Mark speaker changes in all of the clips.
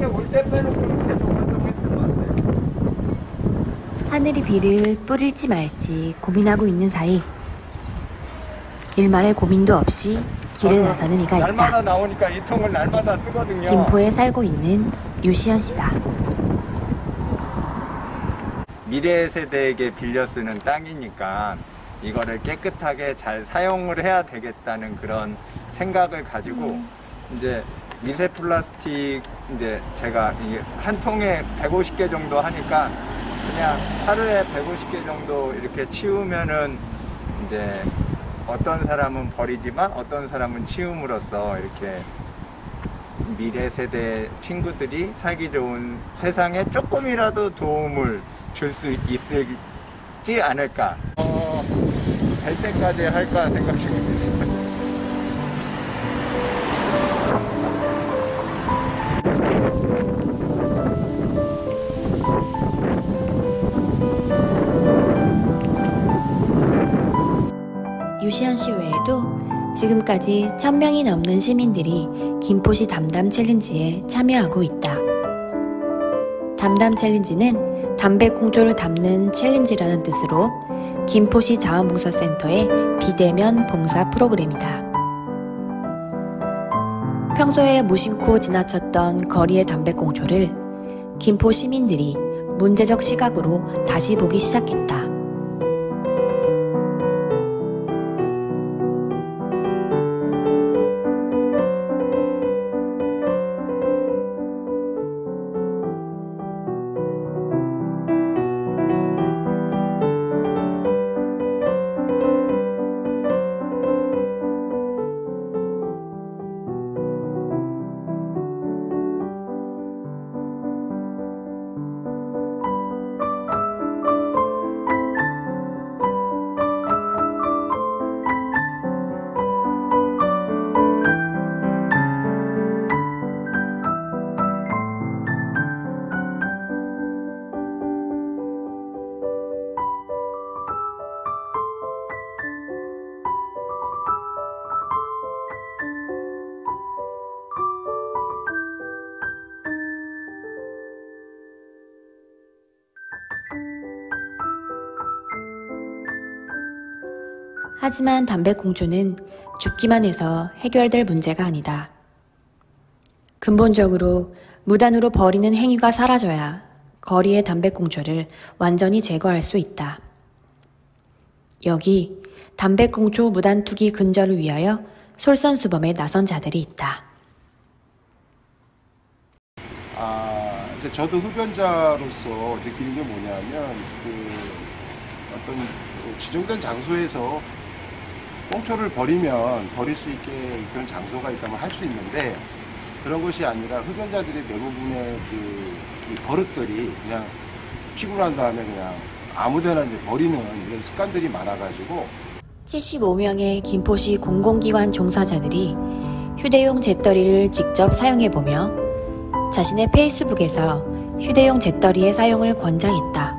Speaker 1: 가게 올때 빼놓고 계속 활동했던 것 같아요.
Speaker 2: 하늘이 비를 뿌릴지 말지 고민하고 있는 사이 일말의 고민도 없이 길을 나서는 이가
Speaker 1: 날마다
Speaker 2: 있다.
Speaker 1: 나오니까 이 통을 날마다 쓰거든요.
Speaker 2: 김포에 살고 있는 유시연 씨다.
Speaker 1: 미래 세대에게 빌려 쓰는 땅이니까 이거를 깨끗하게 잘 사용을 해야 되겠다는 그런 생각을 가지고 이제 미세 플라스틱 이제 제가 한 통에 150개 정도 하니까 그냥 하루에 150개 정도 이렇게 치우면은 이제 어떤 사람은 버리지만 어떤 사람은 치움으로써 이렇게 미래 세대 친구들이 살기 좋은 세상에 조금이라도 도움을 줄 수 있을지 않을까. 어, 될 때까지 할까 생각 중입니다.
Speaker 2: 유시연 씨 외에도 지금까지 1000명이 넘는 시민들이 김포시 담담 챌린지에 참여하고 있다. 담담 챌린지는 담배꽁초를 담는 챌린지라는 뜻으로 김포시 자원봉사센터의 비대면 봉사 프로그램이다. 평소에 무심코 지나쳤던 거리의 담배꽁초를 김포 시민들이 문제적 시각으로 다시 보기 시작했다. 하지만 담배꽁초는 죽기만 해서 해결될 문제가 아니다. 근본적으로 무단으로 버리는 행위가 사라져야 거리의 담배꽁초를 완전히 제거할 수 있다. 여기 담배꽁초 무단 투기 근절을 위하여 솔선수범에 나선 자들이 있다.
Speaker 3: 아, 이제 저도 흡연자로서 느끼는 게 뭐냐면 그 어떤 그 지정된 장소에서 꽁초를 버리면 버릴 수 있게 그런 장소가 있다면 할 수 있는데 그런 것이 아니라 흡연자들의 대부분의 그이 버릇들이 그냥 난 다음에 그냥 아무데나 이제 버리는 이런 습관들이 많아가지고
Speaker 2: 75명의 김포시 공공기관 종사자들이 휴대용 잿더리를 직접 사용해보며 자신의 페이스북에서 휴대용 잿더리의 사용을 권장했다.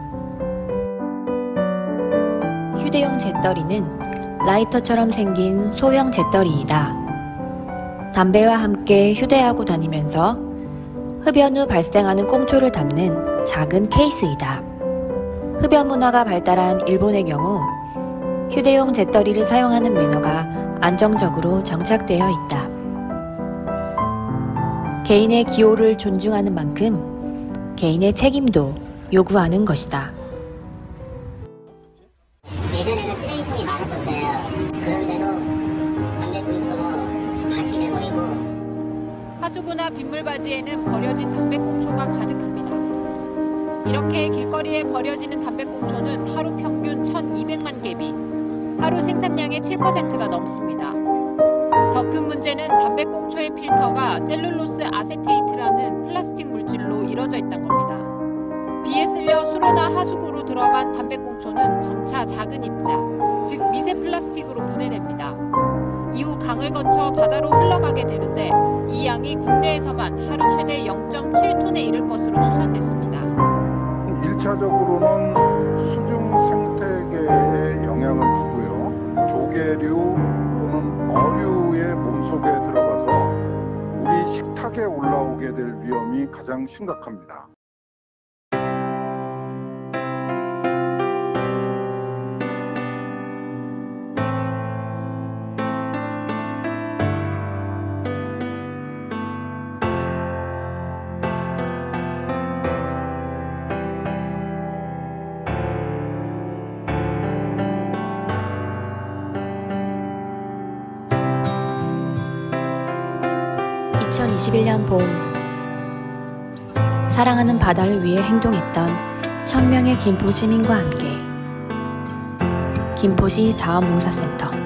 Speaker 2: 휴대용 잿더리는 라이터처럼 생긴 소형 잿더리이다. 담배와 함께 휴대하고 다니면서 흡연 후 발생하는 꽁초를 담는 작은 케이스이다. 흡연 문화가 발달한 일본의 경우 휴대용 잿더리를 사용하는 매너가 안정적으로 정착되어 있다. 개인의 기호를 존중하는 만큼 개인의 책임도 요구하는 것이다.
Speaker 4: 예전에는 쓰레기통이 많았었어요. 그런데도 담배꽁초 다시 내버리고
Speaker 5: 하수구나 빗물바지에는 버려진 담배꽁초가 가득합니다. 이렇게 길거리에 버려지는 담배꽁초는 하루 평균 1,200만 개비, 하루 생산량의 7%가 넘습니다. 더 큰 문제는 담배꽁초의 필터가 셀룰로스 아세테이트라는 플라스틱 물질로 이루어져 있다는 겁니다. 비에 쓸려 수로나 하수구로 들어간 담배꽁초는 점차 작은 입자, 즉 미세 플라스틱으로 분해됩니다. 이후 강을 거쳐 바다로 흘러가게 되는데 이 양이 국내에서만 하루 최대 0.7톤에 이를 것으로 추산됐습니다.
Speaker 6: 1차적으로는 수중 생태계에 영향을 주고요. 조개류 또는 어류의 몸속에 들어가서 우리 식탁에 올라오게 될 위험이 가장 심각합니다.
Speaker 2: (2021년) 봄. 사랑하는 바다를 위해 행동했던 천명의 김포 시민과 함께 김포시 자원봉사센터